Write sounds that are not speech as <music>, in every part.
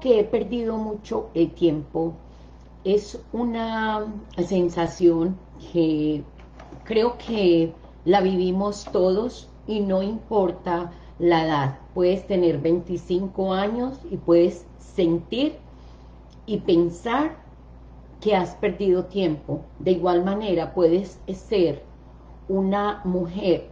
que he perdido mucho el tiempo. Es una sensación que creo que la vivimos todos y no importa la edad. Puedes tener 25 años y puedes sentir y pensar que has perdido tiempo. De igual manera puedes ser una mujer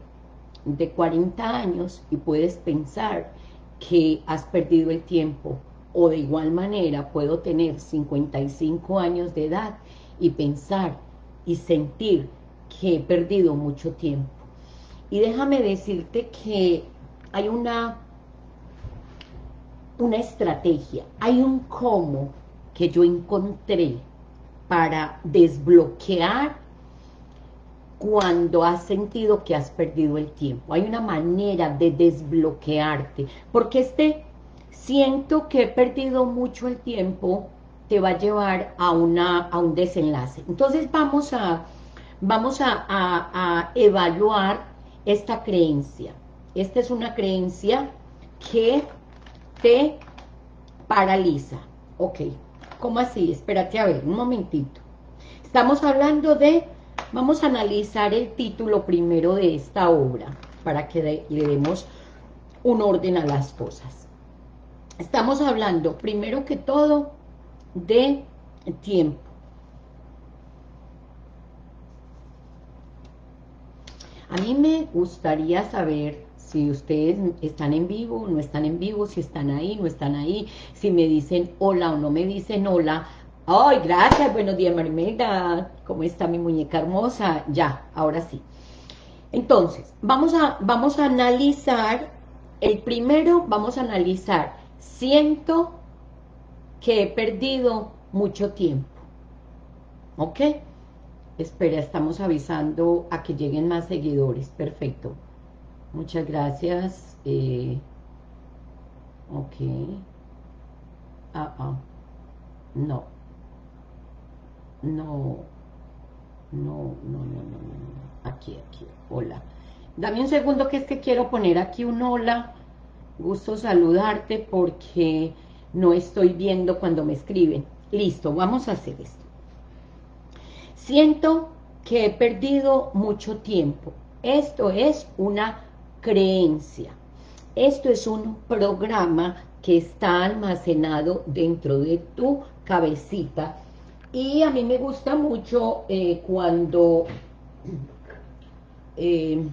de 40 años y puedes pensar que has perdido el tiempo. O de igual manera puedo tener 55 años de edad y pensar y sentir que he perdido mucho tiempo. Y déjame decirte que hay una, una estrategia, hay un cómo que yo encontré para desbloquear cuando has sentido que has perdido el tiempo. Hay una manera de desbloquearte, porque este siento que he perdido mucho el tiempo, te va a llevar a, una, a un desenlace. Entonces vamos a, vamos a, a evaluar esta creencia. Esta es una creencia que te paraliza. Ok, ¿cómo así? Espérate a ver, un momentito. Estamos hablando de Vamos a analizar el título primero de esta obra, para que le demos un orden a las cosas. Estamos hablando, primero que todo, de tiempo. A mí me gustaría saber si ustedes están en vivo, no están en vivo, si están ahí, no están ahí, si me dicen hola o no me dicen hola, Ay, gracias, buenos días Marimelda, ¿cómo está mi muñeca hermosa? Ya, ahora sí. Entonces, vamos a, vamos a analizar, el primero vamos a analizar, siento que he perdido mucho tiempo, ¿ok? Espera, estamos avisando a que lleguen más seguidores, perfecto. Muchas gracias. Eh, ok. Ah, ah. No no, no, no, no, no, aquí, aquí, hola. Dame un segundo que es que quiero poner aquí un hola, gusto saludarte porque no estoy viendo cuando me escriben. Listo, vamos a hacer esto. Siento que he perdido mucho tiempo. Esto es una creencia. Esto es un programa que está almacenado dentro de tu cabecita y a mí me gusta mucho eh, cuando eh,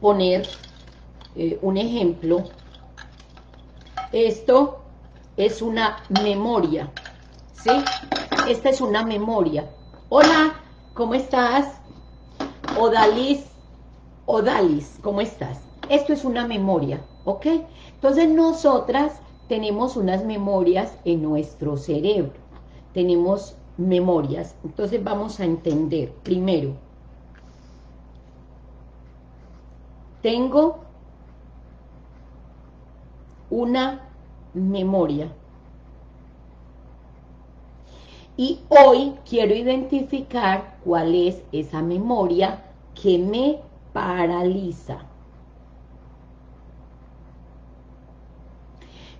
poner eh, un ejemplo. Esto es una memoria, ¿sí? Esta es una memoria. Hola, ¿cómo estás? Odalis, Odalis, ¿cómo estás? Esto es una memoria, ¿ok? Entonces nosotras tenemos unas memorias en nuestro cerebro tenemos memorias. Entonces vamos a entender, primero, tengo una memoria. Y hoy quiero identificar cuál es esa memoria que me paraliza.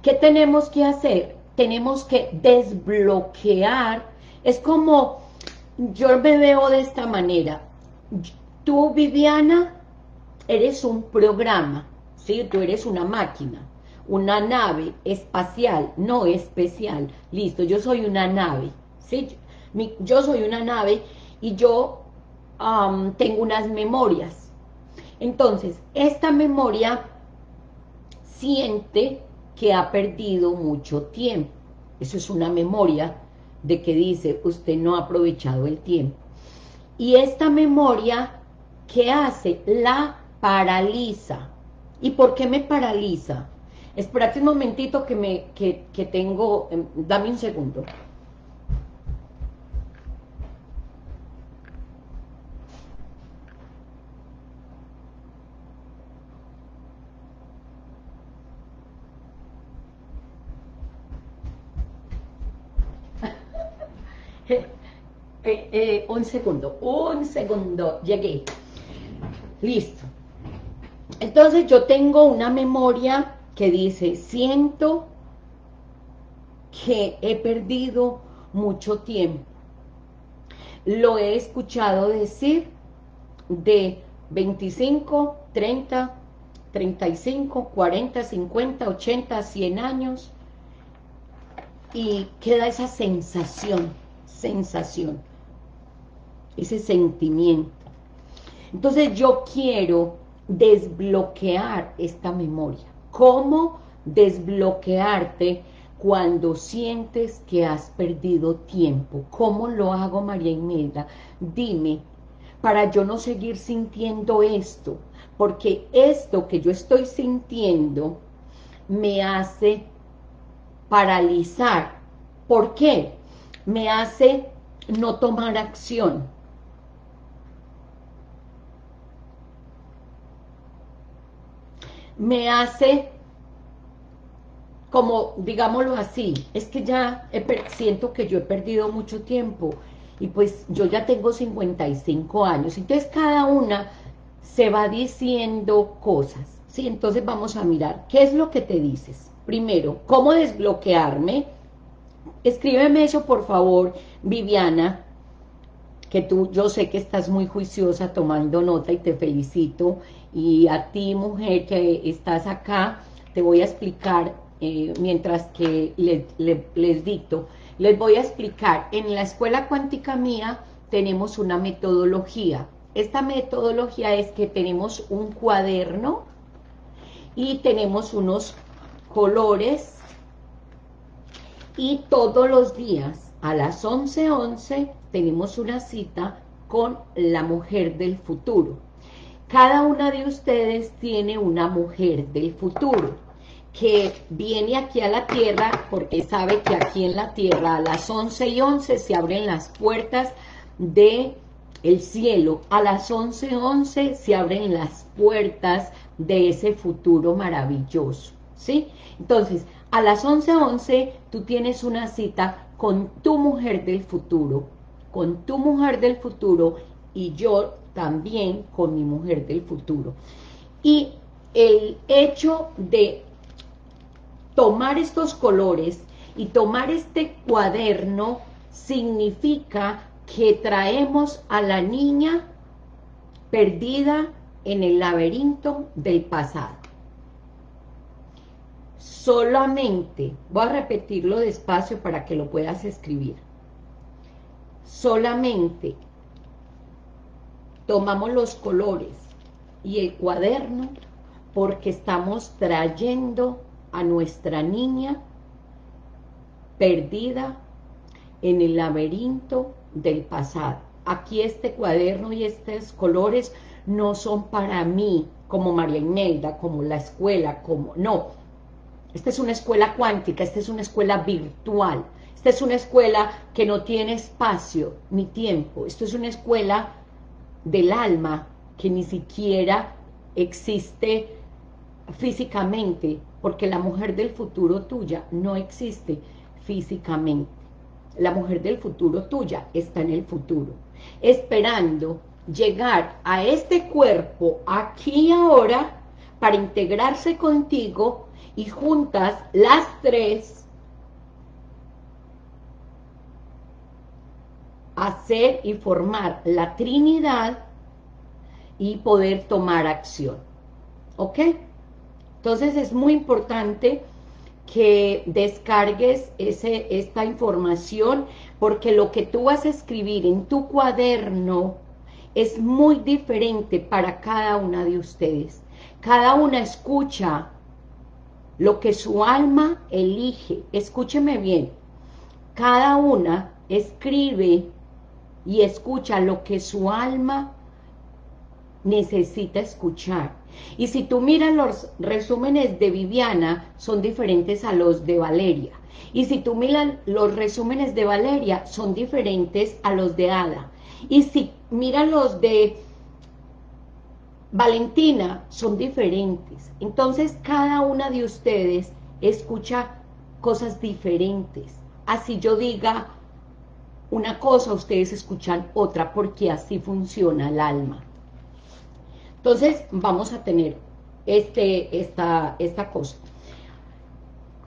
¿Qué tenemos que hacer? tenemos que desbloquear. Es como, yo me veo de esta manera. Tú, Viviana, eres un programa, ¿sí? Tú eres una máquina, una nave espacial, no especial. Listo, yo soy una nave, ¿sí? yo soy una nave y yo tengo unas memorias. Entonces, esta memoria siente que ha perdido mucho tiempo. Eso es una memoria de que dice, usted no ha aprovechado el tiempo. Y esta memoria, ¿qué hace? La paraliza. ¿Y por qué me paraliza? Espérate un momentito que, me, que, que tengo, em, dame un segundo. <laughs> Eh, eh, un segundo, un segundo, llegué. Listo. Entonces yo tengo una memoria que dice, siento que he perdido mucho tiempo. Lo he escuchado decir de 25, 30, 35, 40, 50, 80, 100 años y queda esa sensación, sensación, ese sentimiento. Entonces yo quiero desbloquear esta memoria. ¿Cómo desbloquearte cuando sientes que has perdido tiempo? ¿Cómo lo hago, María Imelda? Dime, para yo no seguir sintiendo esto, porque esto que yo estoy sintiendo me hace paralizar. ¿Por qué? Me hace no tomar acción. Me hace, como digámoslo así, es que ya siento que yo he perdido mucho tiempo y pues yo ya tengo 55 años, entonces cada una se va diciendo cosas, ¿sí? Entonces vamos a mirar, ¿qué es lo que te dices? Primero, ¿cómo desbloquearme? Escríbeme eso, por favor, Viviana, que tú, yo sé que estás muy juiciosa tomando nota y te felicito, y a ti, mujer, que estás acá, te voy a explicar, eh, mientras que les dicto, les voy a explicar, en la escuela cuántica mía tenemos una metodología, esta metodología es que tenemos un cuaderno y tenemos unos colores y todos los días a las 11.11 11, tenemos una cita con la mujer del futuro. Cada una de ustedes tiene una mujer del futuro que viene aquí a la tierra porque sabe que aquí en la tierra a las 11 y 11 se abren las puertas de el cielo. A las 11.11 11 se abren las puertas de ese futuro maravilloso, ¿sí? Entonces, a las 11.11 11, tú tienes una cita con tu mujer del futuro, con tu mujer del futuro y yo también con mi mujer del futuro. Y el hecho de tomar estos colores y tomar este cuaderno significa que traemos a la niña perdida en el laberinto del pasado. Solamente, voy a repetirlo despacio para que lo puedas escribir. Solamente tomamos los colores y el cuaderno porque estamos trayendo a nuestra niña perdida en el laberinto del pasado. Aquí este cuaderno y estos colores no son para mí, como María Imelda, como la escuela, como... No, esta es una escuela cuántica, esta es una escuela virtual, esta es una escuela que no tiene espacio ni tiempo, esto es una escuela del alma que ni siquiera existe físicamente, porque la mujer del futuro tuya no existe físicamente. La mujer del futuro tuya está en el futuro, esperando llegar a este cuerpo aquí y ahora para integrarse contigo y juntas las tres hacer y formar la Trinidad y poder tomar acción. ¿Ok? Entonces es muy importante que descargues ese, esta información, porque lo que tú vas a escribir en tu cuaderno es muy diferente para cada una de ustedes. Cada una escucha lo que su alma elige. Escúcheme bien. Cada una escribe y escucha lo que su alma necesita escuchar. Y si tú miras los resúmenes de Viviana, son diferentes a los de Valeria. Y si tú miras los resúmenes de Valeria, son diferentes a los de Ada. Y si miras los de Valentina, son diferentes. Entonces, cada una de ustedes escucha cosas diferentes. Así yo diga una cosa, ustedes escuchan otra, porque así funciona el alma. Entonces, vamos a tener este, esta, esta cosa.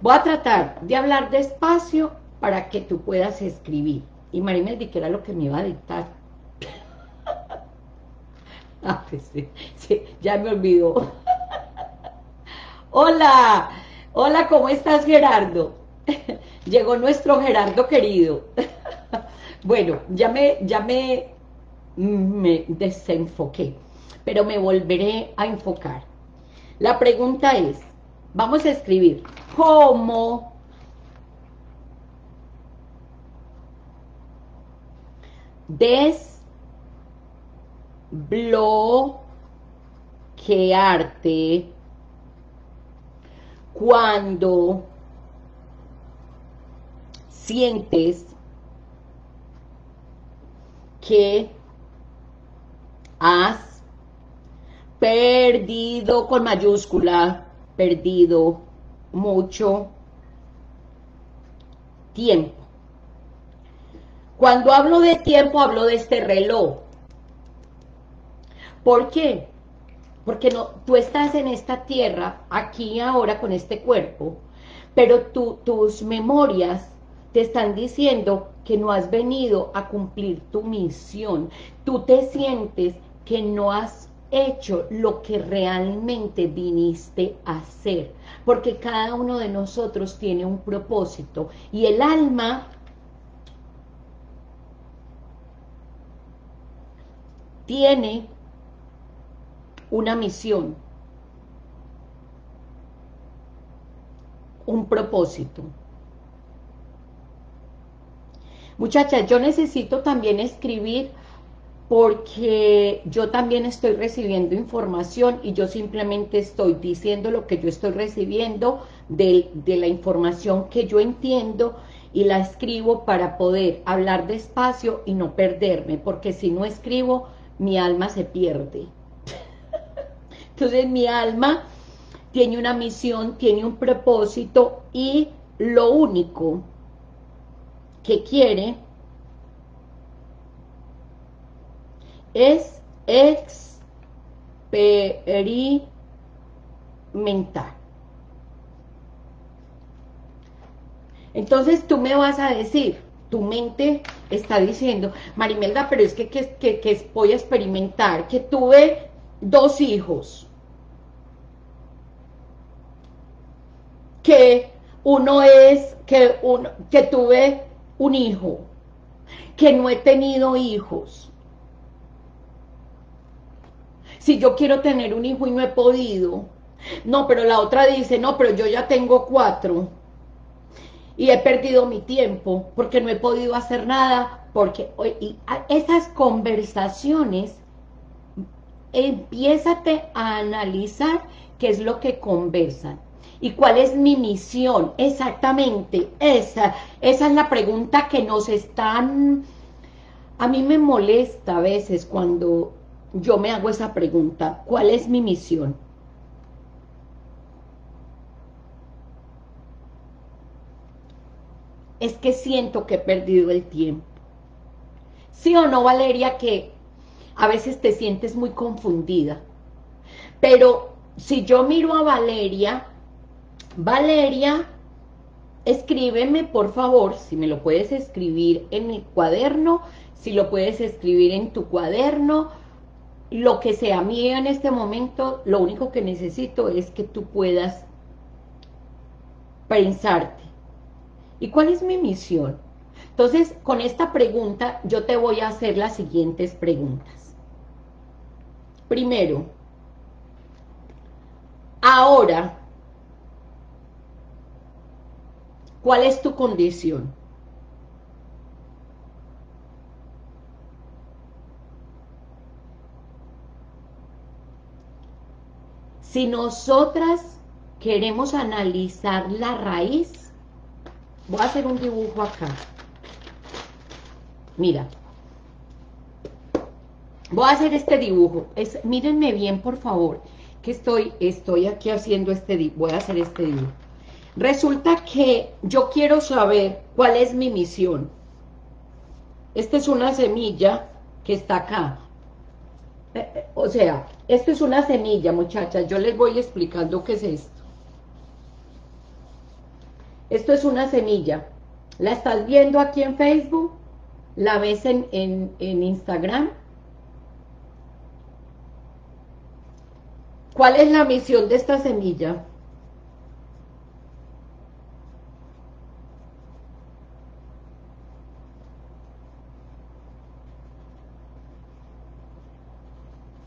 Voy a tratar de hablar despacio para que tú puedas escribir. Y Marimel di que era lo que me iba a dictar. <laughs> ah, pues sí, sí, ya me olvidó. <laughs> Hola, hola, ¿cómo estás Gerardo? <laughs> Llegó nuestro Gerardo querido. Bueno, ya me, ya me, desenfoqué, pero me volveré a enfocar. La pregunta es, vamos a escribir, ¿cómo desbloquearte cuando sientes que has perdido con mayúscula, perdido mucho tiempo. Cuando hablo de tiempo, hablo de este reloj. ¿Por qué? Porque no, tú estás en esta tierra, aquí ahora con este cuerpo, pero tus memorias te están diciendo que no has venido a cumplir tu misión. Tú te sientes que no has hecho lo que realmente viniste a hacer, porque cada uno de nosotros tiene un propósito y el alma tiene una misión, un propósito. Muchachas, yo necesito también escribir porque yo también estoy recibiendo información y yo simplemente estoy diciendo lo que yo estoy recibiendo de, de la información que yo entiendo y la escribo para poder hablar despacio y no perderme, porque si no escribo, mi alma se pierde. <laughs> Entonces mi alma tiene una misión, tiene un propósito y lo único que quiere es experimentar. Entonces tú me vas a decir, tu mente está diciendo, Marimelda, pero es que, que, que voy a experimentar, que tuve dos hijos, que uno es, que, uno, que tuve un hijo, que no he tenido hijos. Si yo quiero tener un hijo y no he podido, no, pero la otra dice, no, pero yo ya tengo cuatro y he perdido mi tiempo porque no he podido hacer nada, porque y esas conversaciones, empiézate a analizar qué es lo que conversan y cuál es mi misión, exactamente, esa, esa es la pregunta que nos están, a mí me molesta a veces cuando yo me hago esa pregunta, ¿cuál es mi misión? es que siento que he perdido el tiempo. ¿Sí o no, Valeria, que a veces te sientes muy confundida? Pero si yo miro a Valeria, Valeria, escríbeme por favor, si me lo puedes escribir en el cuaderno, si lo puedes escribir en tu cuaderno, lo que sea mí en este momento, lo único que necesito es que tú puedas pensarte, ¿Y cuál es mi misión? Entonces, con esta pregunta, yo te voy a hacer las siguientes preguntas. Primero, ahora, ¿cuál es tu condición? Si nosotras queremos analizar la raíz, Voy a hacer un dibujo acá. Mira. Voy a hacer este dibujo. Es, mírenme bien, por favor, que estoy, estoy aquí haciendo este dibujo. Voy a hacer este dibujo. Resulta que yo quiero saber cuál es mi misión. Esta es una semilla que está acá. Eh, eh, o sea, esto es una semilla, muchachas. Yo les voy explicando qué es esto. Esto es una semilla. ¿La estás viendo aquí en Facebook? ¿La ves en, en Instagram? ¿Cuál es la misión de esta semilla?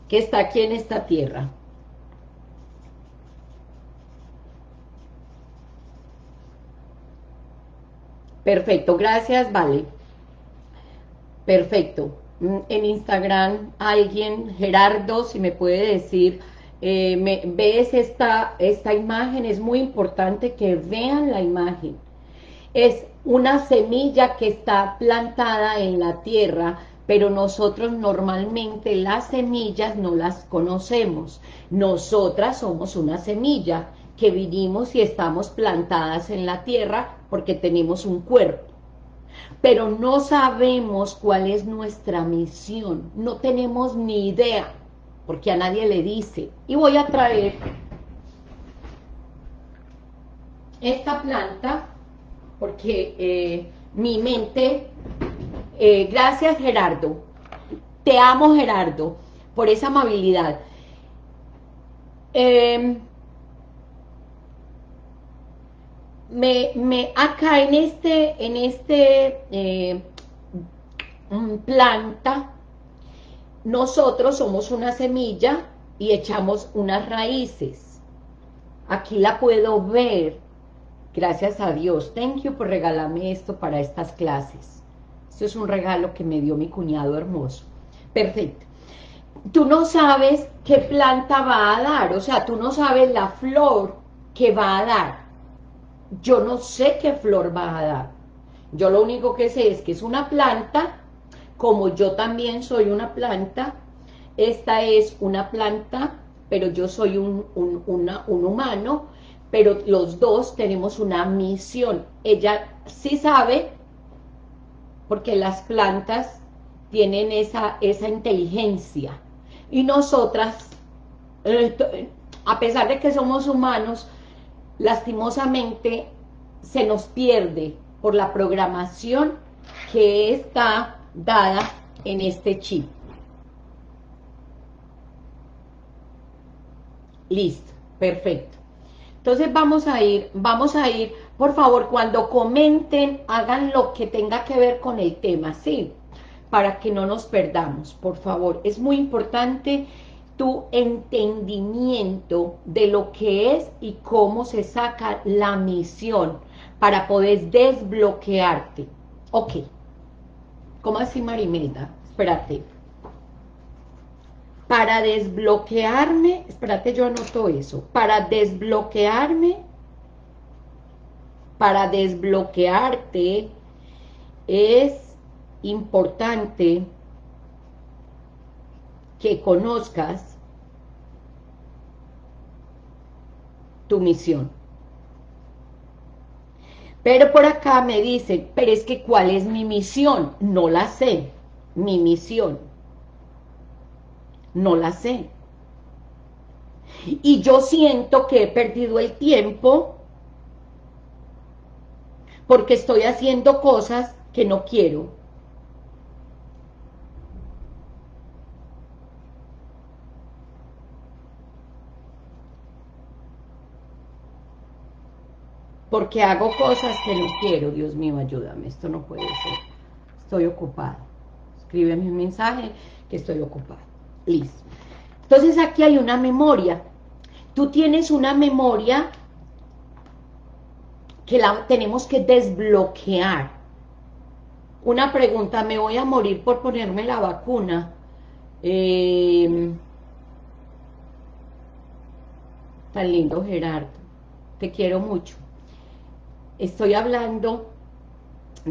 Que está aquí en esta tierra. Perfecto, gracias, vale. Perfecto. Mm, en Instagram alguien, Gerardo, si me puede decir, eh, me, ves esta, esta imagen, es muy importante que vean la imagen. Es una semilla que está plantada en la tierra, pero nosotros normalmente las semillas no las conocemos. Nosotras somos una semilla que vivimos y estamos plantadas en la tierra porque tenemos un cuerpo. Pero no sabemos cuál es nuestra misión, no tenemos ni idea, porque a nadie le dice. Y voy a traer esta planta, porque eh, mi mente eh, gracias Gerardo, te amo Gerardo, por esa amabilidad. Em, me, acá en este, en este eh, planta, nosotros somos una semilla y echamos unas raíces. Aquí la puedo ver, gracias a Dios. Thank you por regalarme esto para estas clases. Esto es un regalo que me dio mi cuñado hermoso. Perfecto. Tú no sabes qué planta va a dar, o sea, tú no sabes la flor que va a dar. Yo no sé qué flor va a dar. Yo lo único que sé es que es una planta, como yo también soy una planta, esta es una planta, pero yo soy un, un, un humano, pero los dos tenemos una misión. Ella sí sabe porque las plantas tienen esa, esa inteligencia. Y nosotras, eh, a pesar de que somos humanos, lastimosamente se nos pierde por la programación que está dada en este chip. Listo, perfecto. Entonces vamos a ir, vamos a ir por favor, cuando comenten, hagan lo que tenga que ver con el tema, ¿sí? Para que no nos perdamos, por favor. Es muy importante tu entendimiento de lo que es y cómo se saca la misión para poder desbloquearte. Ok. ¿Cómo así, Marimelda? Espérate. Para desbloquearme, espérate, yo anoto eso. Para desbloquearme para desbloquearte es importante que conozcas tu misión. Pero por acá me dicen, pero es que ¿cuál es mi misión? No la sé, mi misión. No la sé. Y yo siento que he perdido el tiempo porque estoy haciendo cosas que no quiero. Porque hago cosas que no quiero, Dios mío, ayúdame, esto no puede ser. Estoy ocupado. Escríbeme un mensaje que estoy ocupado. Listo. Entonces aquí hay una memoria. Tú tienes una memoria que la tenemos que desbloquear. Una pregunta, ¿me voy a morir por ponerme la vacuna? Eh, tan lindo Gerardo, te quiero mucho. Estoy hablando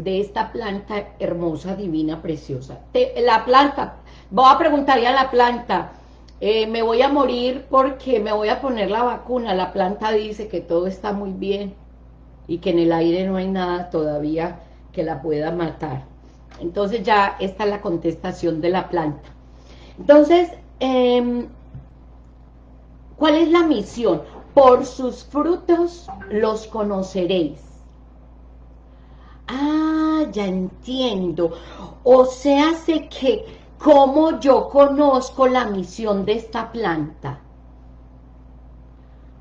de esta planta hermosa, divina, preciosa. la planta, voy a preguntarle a la planta, eh, me voy a morir porque me voy a poner la vacuna. La planta dice que todo está muy bien y que en el aire no hay nada todavía que la pueda matar. Entonces ya está la contestación de la planta. Entonces, em, ¿cuál es la misión? Por sus frutos los conoceréis. Ya entiendo. O sea, sé que, ¿cómo yo conozco la misión de esta planta?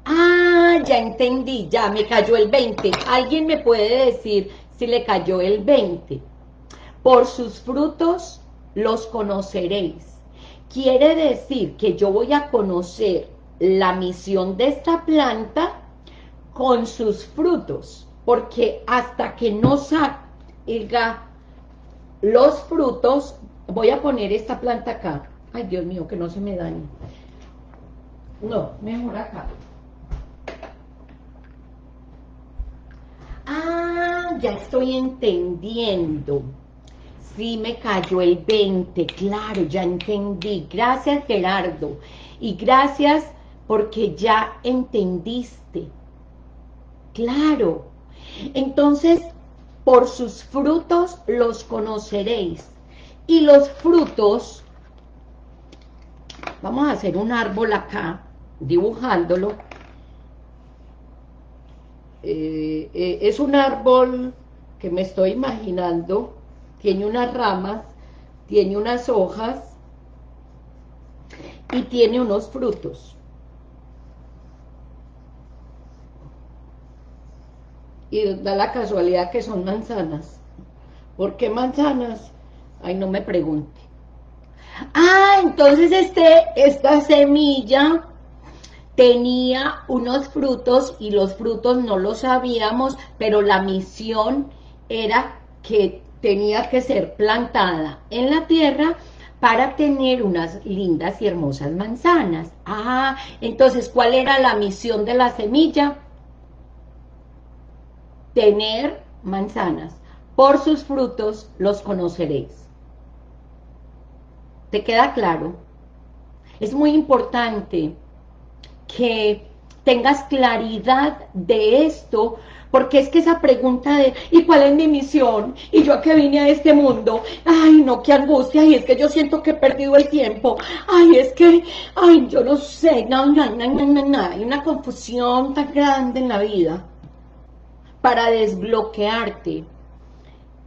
Ah, ya entendí, ya me cayó el 20. ¿Alguien me puede decir si le cayó el 20? Por sus frutos los conoceréis. Quiere decir que yo voy a conocer la misión de esta planta con sus frutos, porque hasta que no salga los frutos, voy a poner esta planta acá. Ay, Dios mío, que no se me dañe. No, mejor acá. Ah, ya estoy entendiendo. Sí, me cayó el 20, claro, ya entendí. Gracias, Gerardo. Y gracias porque ya entendiste. Claro. Entonces, por sus frutos los conoceréis. Y los frutos, vamos a hacer un árbol acá, dibujándolo. Eh, eh, es un árbol que me estoy imaginando, tiene unas ramas, tiene unas hojas y tiene unos frutos. Y da la casualidad que son manzanas. ¿Por qué manzanas? Ay, no me pregunte. Ah, entonces este, esta semilla tenía unos frutos y los frutos no los sabíamos, pero la misión era que tenía que ser plantada en la tierra para tener unas lindas y hermosas manzanas. Ah, entonces, ¿cuál era la misión de la semilla? Tener manzanas. Por sus frutos los conoceréis. ¿Te queda claro? Es muy importante que tengas claridad de esto, porque es que esa pregunta de, ¿y cuál es mi misión? Y yo a qué vine a este mundo, ay no, qué angustia, y es que yo siento que he perdido el tiempo, ay es que, ay yo no sé, no, no, no, no, no, hay una confusión tan grande en la vida. Para desbloquearte,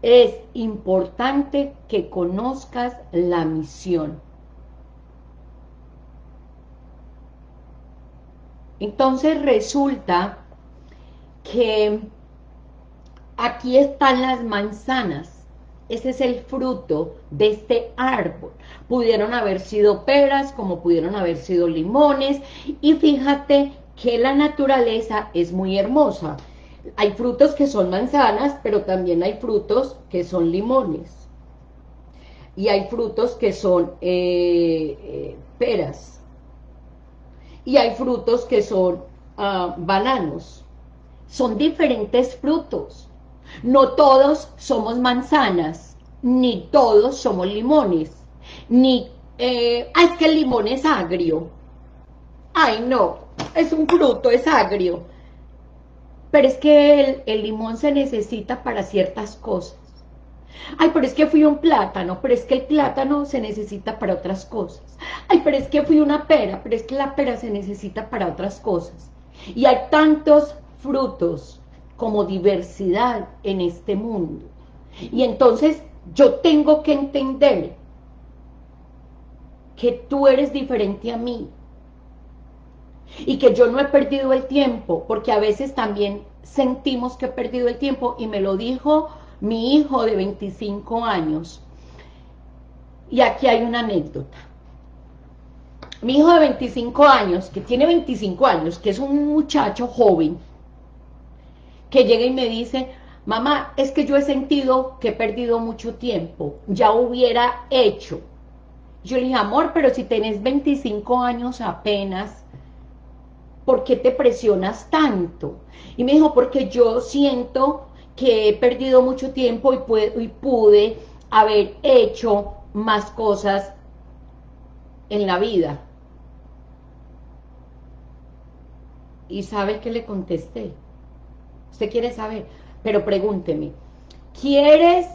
es importante que conozcas la misión. Entonces resulta que aquí están las manzanas, ese es el fruto de este árbol. Pudieron haber sido peras, como pudieron haber sido limones, y fíjate que la naturaleza es muy hermosa. Hay frutos que son manzanas, pero también hay frutos que son limones. Y hay frutos que son eh, eh, peras y hay frutos que son uh, bananos. Son diferentes frutos. No todos somos manzanas, ni todos somos limones, ni, eh, es que el limón es agrio. Ay, no, es un fruto, es agrio. Pero es que el, limón se necesita para ciertas cosas. Ay, pero es que fui un plátano, pero es que el plátano se necesita para otras cosas. Ay, pero es que fui una pera, pero es que la pera se necesita para otras cosas. Y hay tantos frutos como diversidad en este mundo. Y entonces yo tengo que entender que tú eres diferente a mí. Y que yo no he perdido el tiempo, porque a veces también sentimos que he perdido el tiempo, y me lo dijo mi hijo de 25 años. Y aquí hay una anécdota. Mi hijo de 25 años, que tiene 25 años, que es un muchacho joven, que llega y me dice, mamá, es que yo he sentido que he perdido mucho tiempo, ya hubiera hecho. Yo le dije, amor, pero si tenés 25 años apenas, ¿por qué te presionas tanto? Y me dijo, porque yo siento que he perdido mucho tiempo y, pude haber hecho más cosas en la vida. ¿Y sabe qué le contesté? Usted quiere saber, pero pregúnteme, ¿quieres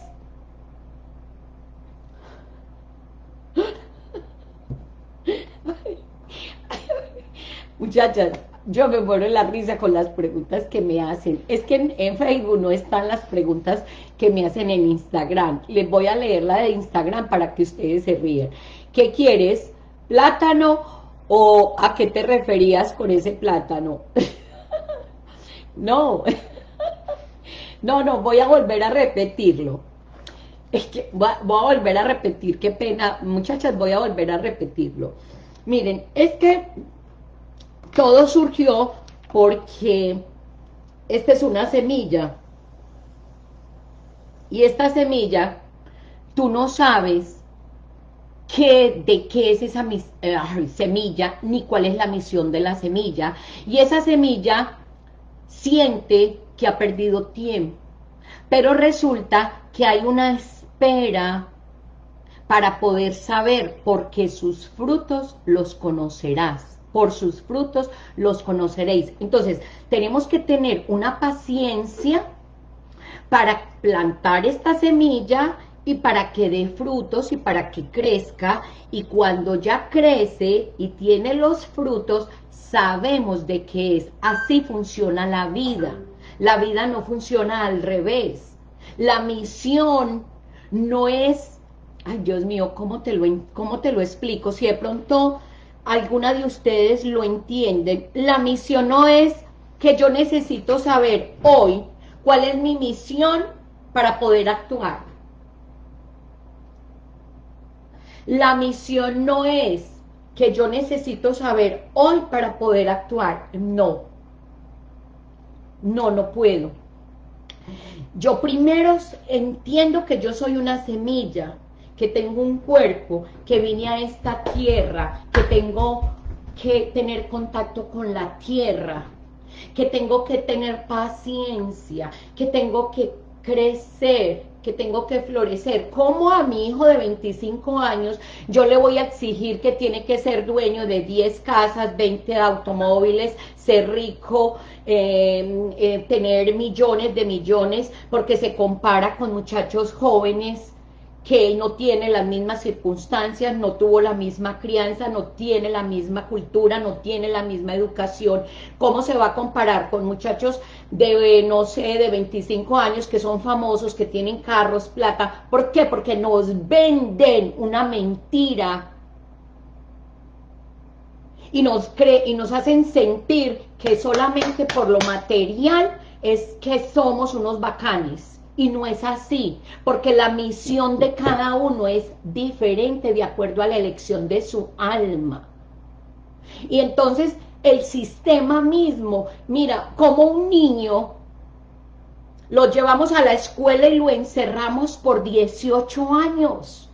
Muchachas, yo me muero en la risa con las preguntas que me hacen. Es que en, Facebook no están las preguntas que me hacen en Instagram. Les voy a leer la de Instagram para que ustedes se rían. ¿Qué quieres? ¿Plátano o a qué te referías con ese plátano? <laughs> no, <laughs> no, no, voy a volver a repetirlo. Es que voy a, voy a volver a repetir, qué pena, muchachas, voy a volver a repetirlo. Miren, es que todo surgió porque esta es una semilla. Y esta semilla, tú no sabes qué, de qué es esa semilla, ni cuál es la misión de la semilla. Y esa semilla siente que ha perdido tiempo. Pero resulta que hay una espera para poder saber, porque sus frutos los conocerás. Por sus frutos los conoceréis. Entonces, tenemos que tener una paciencia para plantar esta semilla y para que dé frutos y para que crezca y cuando ya crece y tiene los frutos, sabemos de qué es. Así funciona la vida. La vida no funciona al revés. La misión no es, ay Dios mío, ¿cómo te lo, cómo te lo explico? Si de pronto alguna de ustedes lo entienden, la misión no es que yo necesito saber hoy cuál es mi misión para poder actuar. La misión no es que yo necesito saber hoy para poder actuar. No. No, no puedo. Yo primero entiendo que yo soy una semilla, que tengo un cuerpo, que vine a esta tierra, que tengo que tener contacto con la tierra, que tengo que tener paciencia, que tengo que crecer, que tengo que florecer. ¿Cómo a mi hijo de 25 años yo le voy a exigir que tiene que ser dueño de 10 casas, 20 automóviles, ser rico, eh, eh, tener millones de millones, porque se compara con muchachos jóvenes que él no tiene las mismas circunstancias, no tuvo la misma crianza, no tiene la misma cultura, no tiene la misma educación. ¿Cómo se va a comparar con muchachos de, no sé, de 25 años que son famosos, que tienen carros, plata? ¿Por qué? Porque nos venden una mentira y nos, cree, y nos hacen sentir que solamente por lo material es que somos unos bacanes y no es así, porque la misión de cada uno es diferente de acuerdo a la elección de su alma. Y entonces el sistema mismo, mira, como un niño, lo llevamos a la escuela y lo encerramos por 18 años.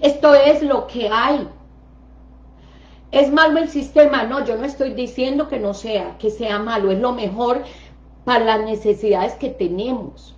Esto es lo que hay. ¿Es malo el sistema? No, yo no estoy diciendo que no sea, que sea malo, es lo mejor para las necesidades que tenemos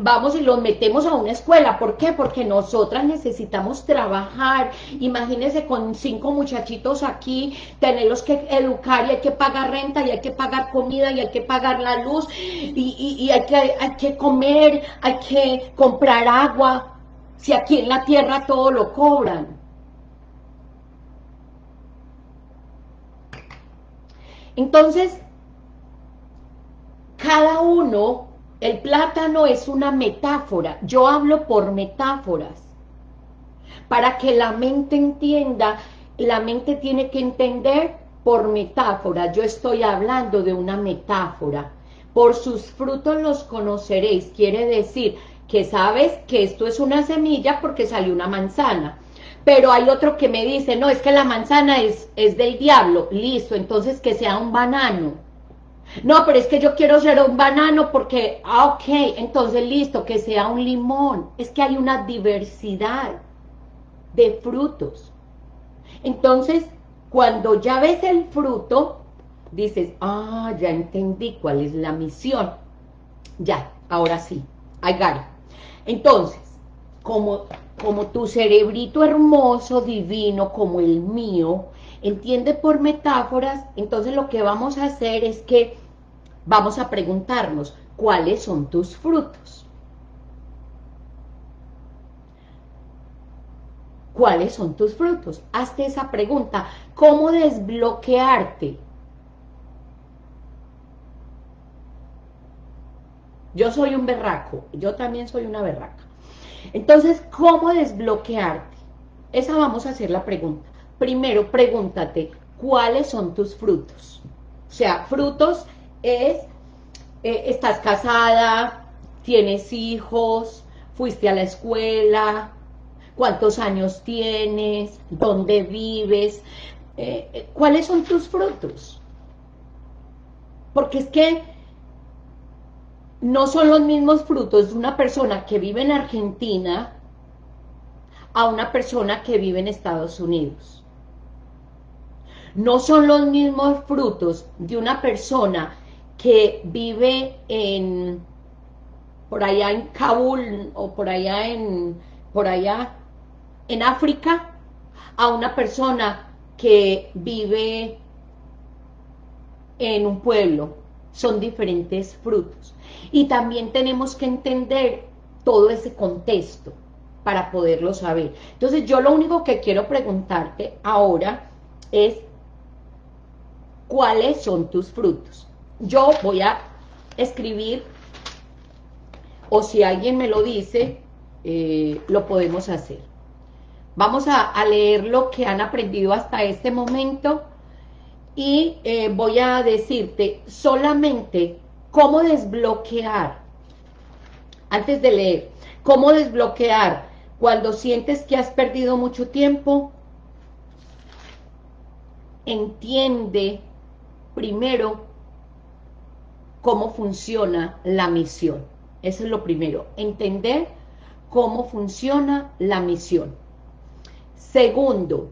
vamos y los metemos a una escuela. ¿Por qué? Porque nosotras necesitamos trabajar. Imagínense con cinco muchachitos aquí, tenerlos que educar y hay que pagar renta y hay que pagar comida y hay que pagar la luz y, hay, que, hay que comer, hay que comprar agua. Si aquí en la tierra todo lo cobran. Entonces, cada uno el plátano es una metáfora, yo hablo por metáforas. Para que la mente entienda, la mente tiene que entender por metáfora. Yo estoy hablando de una metáfora. Por sus frutos los conoceréis. Quiere decir que sabes que esto es una semilla porque salió una manzana. Pero hay otro que me dice, no, es que la manzana es, es del diablo. Listo, entonces que sea un banano no, pero es que yo quiero ser un banano porque, ah, ok, entonces listo, que sea un limón. Es que hay una diversidad de frutos. Entonces, cuando ya ves el fruto, dices, ah, ya entendí cuál es la misión. Ya, ahora sí, I got Entonces, como, como tu cerebrito hermoso, divino, como el mío, entiende por metáforas, entonces lo que vamos a hacer es que vamos a preguntarnos, ¿cuáles son tus frutos? ¿Cuáles son tus frutos? Hazte esa pregunta. ¿Cómo desbloquearte? Yo soy un berraco, yo también soy una berraca. Entonces, ¿cómo desbloquearte? Esa vamos a hacer la pregunta. Primero, pregúntate, ¿cuáles son tus frutos? O sea, frutos es, eh, estás casada, tienes hijos, fuiste a la escuela, cuántos años tienes, dónde vives, eh, eh, cuáles son tus frutos. Porque es que no son los mismos frutos de una persona que vive en Argentina a una persona que vive en Estados Unidos. No son los mismos frutos de una persona que vive en por allá en Kabul o por allá en por allá en África a una persona que vive en un pueblo. Son diferentes frutos. Y también tenemos que entender todo ese contexto para poderlo saber. Entonces yo lo único que quiero preguntarte ahora es ¿cuáles son tus frutos? Yo voy a escribir, o si alguien me lo dice, eh, lo podemos hacer. Vamos a, leer lo que han aprendido hasta este momento y eh, voy a decirte solamente cómo desbloquear, antes de leer, cómo desbloquear cuando sientes que has perdido mucho tiempo, entiende primero cómo funciona la misión. Eso es lo primero, entender cómo funciona la misión. Segundo,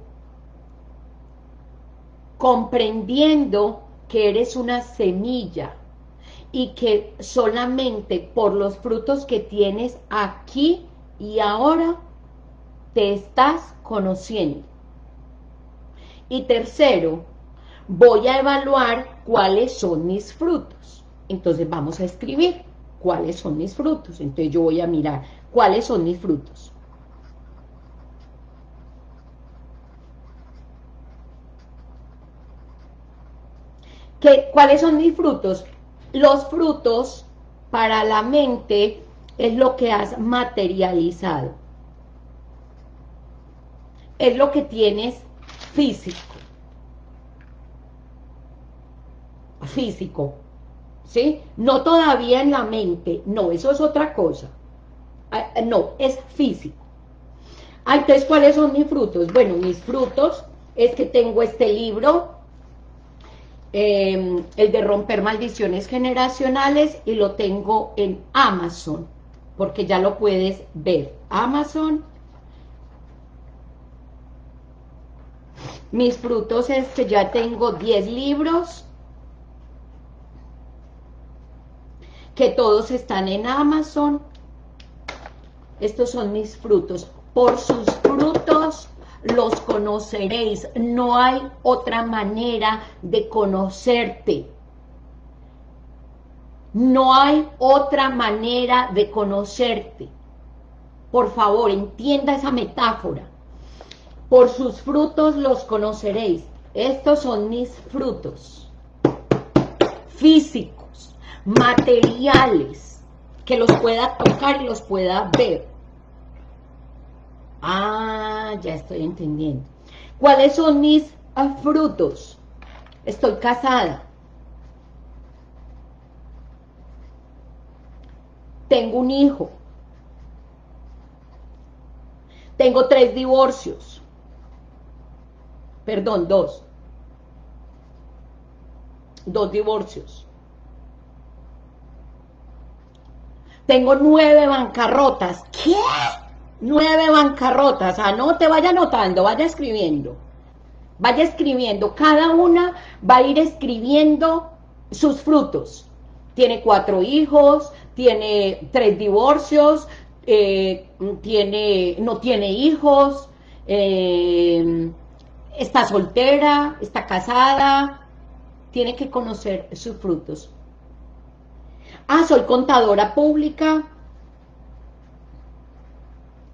comprendiendo que eres una semilla y que solamente por los frutos que tienes aquí y ahora te estás conociendo. Y tercero, voy a evaluar cuáles son mis frutos. Entonces vamos a escribir cuáles son mis frutos. Entonces yo voy a mirar cuáles son mis frutos. ¿Cuáles son mis frutos? Los frutos para la mente es lo que has materializado. Es lo que tienes físico. Físico. ¿Sí? No todavía en la mente. No, eso es otra cosa. Ah, no, es físico. Ah, entonces, ¿cuáles son mis frutos? Bueno, mis frutos es que tengo este libro, Em, el de romper maldiciones generacionales y lo tengo en Amazon, porque ya lo puedes ver. Amazon. Mis frutos es que ya tengo 10 libros, que todos están en Amazon. Estos son mis frutos. Por sus frutos los conoceréis. No hay otra manera de conocerte. No hay otra manera de conocerte. Por favor, entienda esa metáfora. Por sus frutos los conoceréis. Estos son mis frutos. Físicos, materiales, que los pueda tocar y los pueda ver. Ah, ya estoy entendiendo. ¿Cuáles son mis frutos? Estoy casada. Tengo un hijo. Tengo tres divorcios. Perdón, dos. Dos divorcios. Tengo nueve bancarrotas. ¿Qué? nueve bancarrotas, ah, no te vaya anotando, vaya escribiendo, vaya escribiendo, cada una va a ir escribiendo sus frutos, tiene cuatro hijos, tiene tres divorcios, eh, tiene, no tiene hijos, eh, está soltera, está casada, tiene que conocer sus frutos. Ah, soy contadora pública,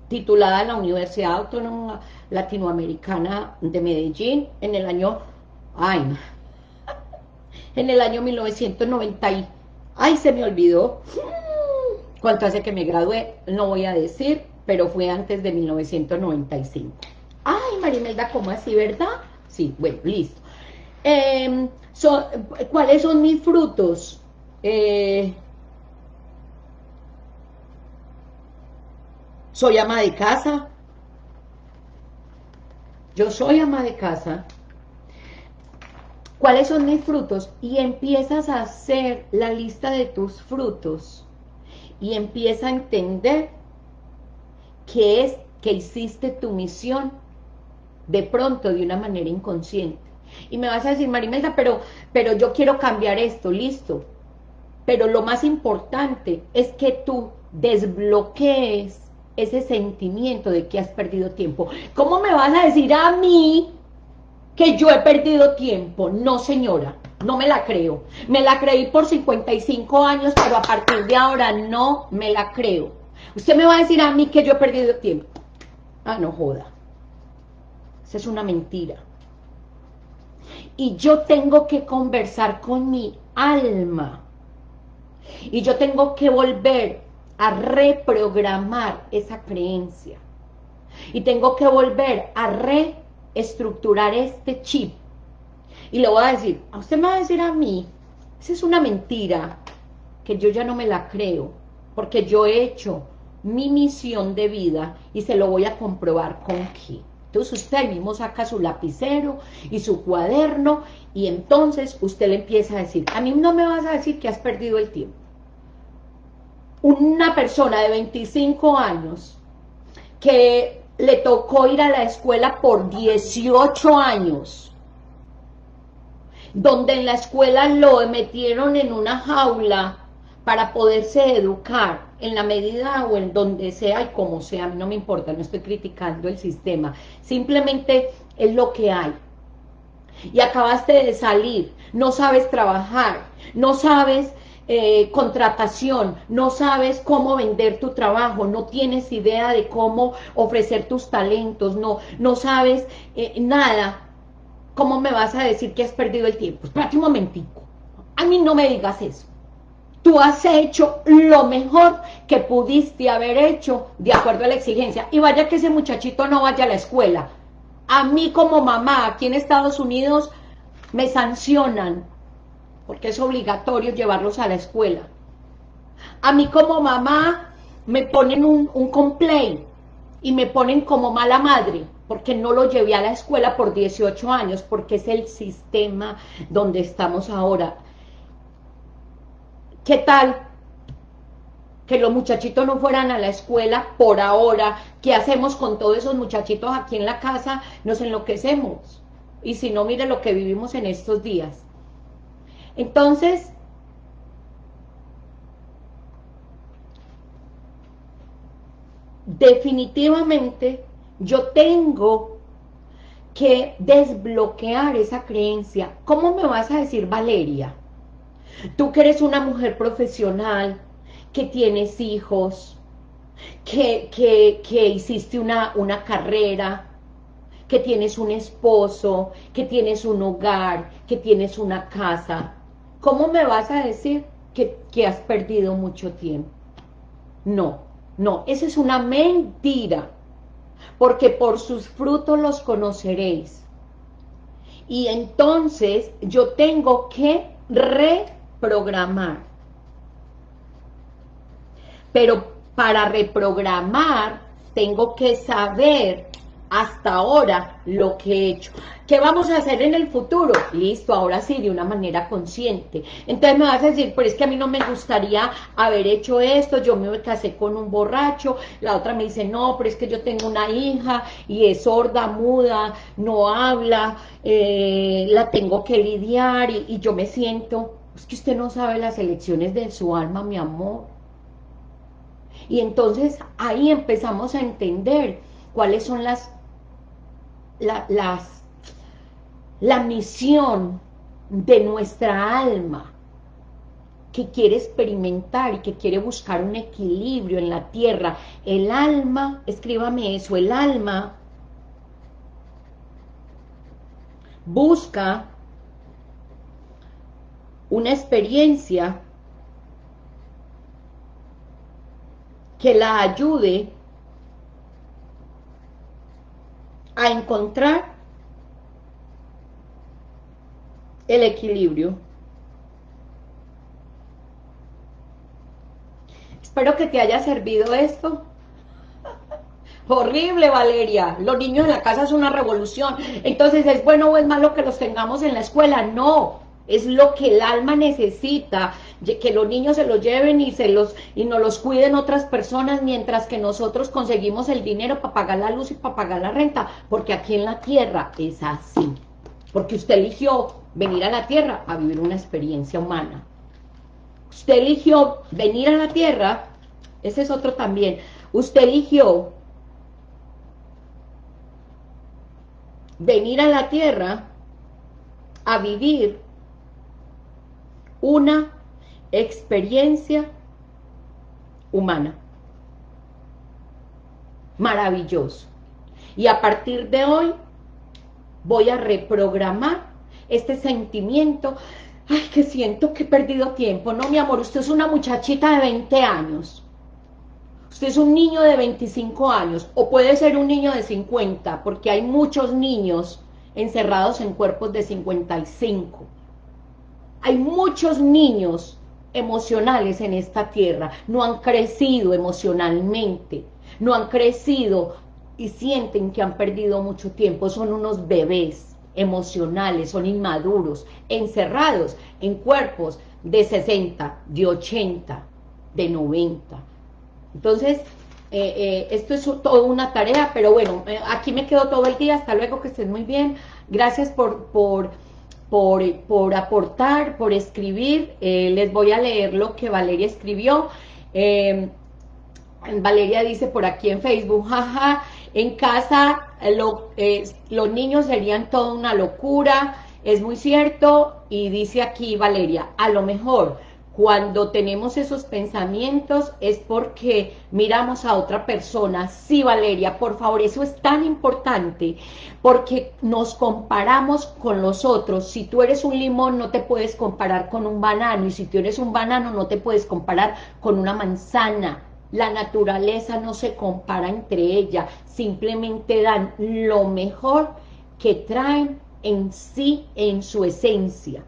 titulada en la Universidad Autónoma Latinoamericana de Medellín en el año, ay, <laughs> en el año 1990 ay, se me olvidó, ¿Cuánto hace que me gradué? No voy a decir, pero fue antes de 1995. Ay, Marimelda, ¿cómo así, verdad? Sí, bueno, listo. Em, ¿Cuáles son mis frutos? Eh, soy ama de casa. Yo soy ama de casa. ¿Cuáles son mis frutos? Y empiezas a hacer la lista de tus frutos y empieza a entender que es que hiciste tu misión de pronto de una manera inconsciente. Y me vas a decir, Marimelda, pero, pero yo quiero cambiar esto, listo. Pero lo más importante es que tú desbloquees ese sentimiento de que has perdido tiempo. ¿Cómo me vas a decir a mí que yo he perdido tiempo? No, señora, no me la creo. Me la creí por 55 años, pero a partir de ahora no me la creo. Usted me va a decir a mí que yo he perdido tiempo. Ah, no joda. Esa es una mentira. Y yo tengo que conversar con mi alma. Y yo tengo que volver a reprogramar esa creencia. Y tengo que volver a reestructurar este chip. Y le voy a decir, a usted me va a decir a mí, esa es una mentira, que yo ya no me la creo, porque yo he hecho mi misión de vida y se lo voy a comprobar con qué. Entonces usted mismo saca su lapicero y su cuaderno y entonces usted le empieza a decir, a mí no me vas a decir que has perdido el tiempo. Una persona de 25 años que le tocó ir a la escuela por 18 años, donde en la escuela lo metieron en una jaula para poderse educar en la medida o en donde sea y como sea, no me importa, no estoy criticando el sistema, simplemente es lo que hay. Y acabaste de salir, no sabes trabajar, no sabes eh, contratación, no sabes cómo vender tu trabajo, no tienes idea de cómo ofrecer tus talentos, no, no sabes eh, nada, ¿cómo me vas a decir que has perdido el tiempo? Espérate un momentico, a mí no me digas eso. Tú has hecho lo mejor que pudiste haber hecho de acuerdo a la exigencia. Y vaya que ese muchachito no vaya a la escuela. A mí como mamá, aquí en Estados Unidos, me sancionan, porque es obligatorio llevarlos a la escuela. A mí como mamá me ponen un, un complaint y me ponen como mala madre, porque no lo llevé a la escuela por 18 años, porque es el sistema donde estamos ahora. ¿Qué tal que los muchachitos no fueran a la escuela por ahora? ¿Qué hacemos con todos esos muchachitos aquí en la casa? Nos enloquecemos. Y si no, mire lo que vivimos en estos días. Entonces, definitivamente yo tengo que desbloquear esa creencia. ¿Cómo me vas a decir, Valeria? Tú que eres una mujer profesional, que tienes hijos, que, que, hiciste una, una carrera, que tienes un esposo, que tienes un hogar, que tienes una casa. ¿Cómo me vas a decir que, que has perdido mucho tiempo? No, no, esa es una mentira, porque por sus frutos los conoceréis. Y entonces yo tengo que re programar. Pero para reprogramar tengo que saber hasta ahora lo que he hecho. ¿Qué vamos a hacer en el futuro? Listo, ahora sí, de una manera consciente. Entonces me vas a decir, pero es que a mí no me gustaría haber hecho esto, yo me casé con un borracho, la otra me dice, no, pero es que yo tengo una hija y es sorda, muda, no habla, eh, la tengo que lidiar y, y yo me siento es que usted no sabe las elecciones de su alma, mi amor. Y entonces ahí empezamos a entender cuáles son las, las, la misión de nuestra alma que quiere experimentar y que quiere buscar un equilibrio en la tierra. El alma, escríbame eso, el alma busca una experiencia que la ayude a encontrar el equilibrio. Espero que te haya servido esto. <laughs> Horrible, Valeria. Los niños en la casa es una revolución. Entonces, ¿es bueno o es malo que los tengamos en la escuela? No. Es lo que el alma necesita, que los niños se los lleven y, se los, y nos los cuiden otras personas, mientras que nosotros conseguimos el dinero para pagar la luz y para pagar la renta, porque aquí en la tierra es así. Porque usted eligió venir a la tierra a vivir una experiencia humana. Usted eligió venir a la tierra, ese es otro también, usted eligió venir a la tierra a vivir una experiencia humana. Maravilloso. Y a partir de hoy voy a reprogramar este sentimiento, ay, que siento que he perdido tiempo. No, mi amor, usted es una muchachita de 20 años. Usted es un niño de 25 años, o puede ser un niño de 50, porque hay muchos niños encerrados en cuerpos de 55. Hay muchos niños emocionales en esta tierra, no han crecido emocionalmente, no han crecido y sienten que han perdido mucho tiempo, son unos bebés emocionales, son inmaduros, encerrados en cuerpos de 60, de 80, de 90. Entonces, eh, eh, esto es toda una tarea, pero bueno, eh, aquí me quedo todo el día, hasta luego, que estén muy bien. Gracias por, por, por, por aportar, por escribir. les voy a leer lo que Valeria escribió. Valeria dice por aquí en Facebook, jaja, en casa los niños serían toda una locura, es muy cierto, y dice aquí Valeria, a lo mejor cuando tenemos esos pensamientos es porque miramos a otra persona. Sí, Valeria, por favor, eso es tan importante, porque nos comparamos con los otros. Si tú eres un limón, no te puedes comparar con un banano, y si tú eres un banano, no te puedes comparar con una manzana. La naturaleza no se compara entre ella, simplemente dan lo mejor que traen en sí, en su esencia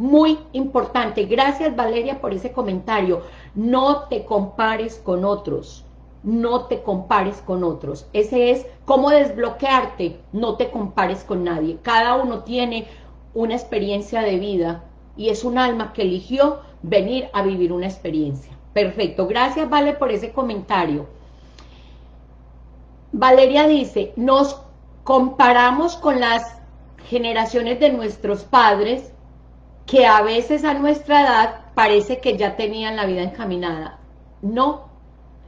muy importante. Gracias Valeria por ese comentario. No te compares con otros. No te compares con otros. Ese es cómo desbloquearte. No te compares con nadie. Cada uno tiene una experiencia de vida y es un alma que eligió venir a vivir una experiencia. Perfecto. Gracias, Vale, por ese comentario. Valeria dice, nos comparamos con las generaciones de nuestros padres que a veces a nuestra edad parece que ya tenían la vida encaminada. No,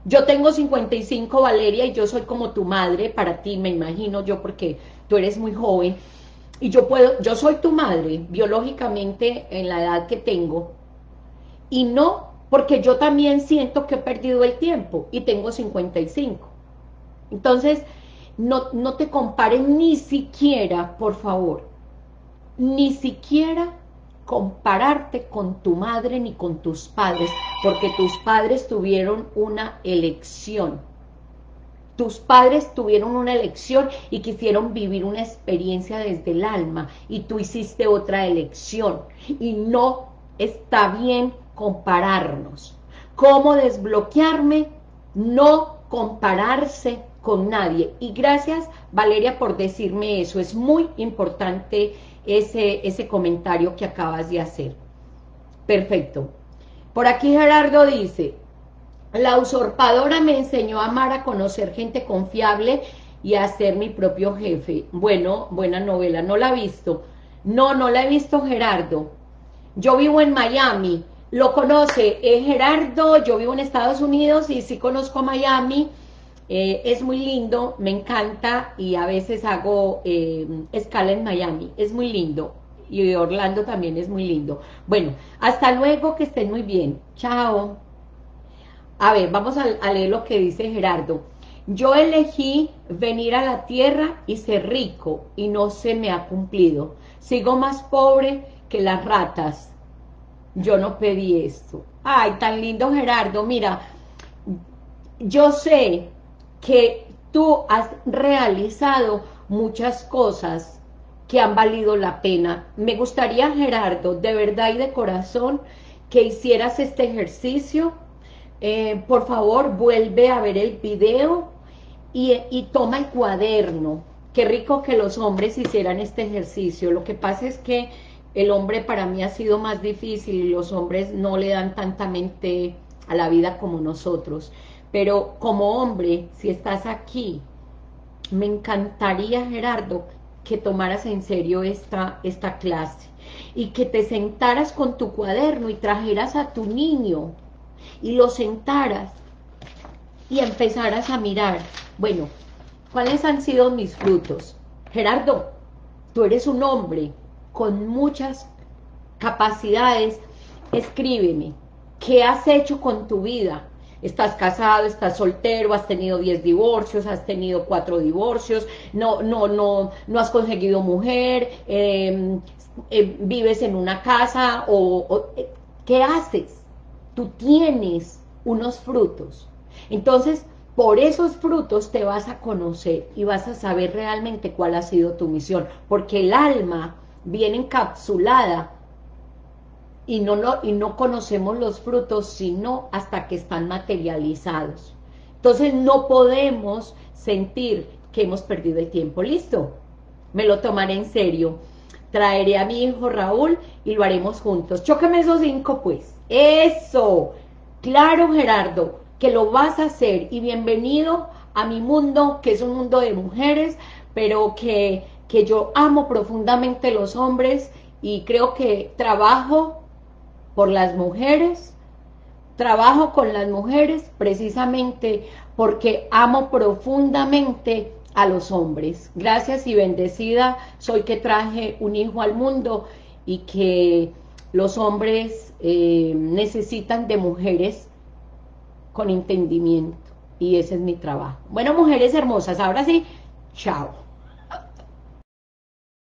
yo tengo 55, Valeria, y yo soy como tu madre para ti, me imagino yo, porque tú eres muy joven, y yo puedo, yo soy tu madre, biológicamente, en la edad que tengo, y no, porque yo también siento que he perdido el tiempo, y tengo 55. Entonces, no, no te compares ni siquiera, por favor, ni siquiera compararte con tu madre ni con tus padres, porque tus padres tuvieron una elección. Tus padres tuvieron una elección y quisieron vivir una experiencia desde el alma y tú hiciste otra elección y no está bien compararnos. ¿Cómo desbloquearme? No compararse con nadie. Y gracias Valeria por decirme eso, es muy importante ese, ese comentario que acabas de hacer. Perfecto. Por aquí Gerardo dice, la usurpadora me enseñó a amar, a conocer gente confiable y a ser mi propio jefe. Bueno, buena novela, no la he visto. No, no la he visto Gerardo. Yo vivo en Miami, lo conoce eh, Gerardo, yo vivo en Estados Unidos y sí conozco Miami, eh, es muy lindo, me encanta y a veces hago eh, escala en Miami, es muy lindo. Y Orlando también es muy lindo. Bueno, hasta luego, que estén muy bien. Chao. A ver, vamos a, a leer lo que dice Gerardo. Yo elegí venir a la tierra y ser rico y no se me ha cumplido. Sigo más pobre que las ratas. Yo no pedí esto. Ay, tan lindo Gerardo, mira, yo sé que tú has realizado muchas cosas que han valido la pena. Me gustaría, Gerardo, de verdad y de corazón, que hicieras este ejercicio. Eh, por favor, vuelve a ver el video y, y toma el cuaderno. Qué rico que los hombres hicieran este ejercicio. Lo que pasa es que el hombre para mí ha sido más difícil y los hombres no le dan tanta mente a la vida como nosotros. Pero como hombre, si estás aquí, me encantaría, Gerardo, que tomaras en serio esta, esta clase y que te sentaras con tu cuaderno y trajeras a tu niño y lo sentaras y empezaras a mirar, bueno, ¿cuáles han sido mis frutos? Gerardo, tú eres un hombre con muchas capacidades, escríbeme, ¿qué has hecho con tu vida? Estás casado, estás soltero, has tenido 10 divorcios, has tenido 4 divorcios, no, no, no, no has conseguido mujer, em, em, vives en una casa, o, eh, ¿qué haces? Tú tienes unos frutos. Entonces, por esos frutos te vas a conocer y vas a saber realmente cuál ha sido tu misión, porque el alma viene encapsulada y no, y no conocemos los frutos sino hasta que están materializados. Entonces no podemos sentir que hemos perdido el tiempo. ¿Listo? Me lo tomaré en serio. Traeré a mi hijo Raúl y lo haremos juntos. Chóqueme esos cinco, pues. ¡Eso! Claro, Gerardo, que lo vas a hacer. Y bienvenido a mi mundo, que es un mundo de mujeres, pero que, que yo amo profundamente los hombres y creo que trabajo por las mujeres, trabajo con las mujeres precisamente porque amo profundamente a los hombres. Gracias y bendecida soy que traje un hijo al mundo y que los hombres eh, necesitan de mujeres con entendimiento y ese es mi trabajo. Bueno, mujeres hermosas, ahora sí, chao.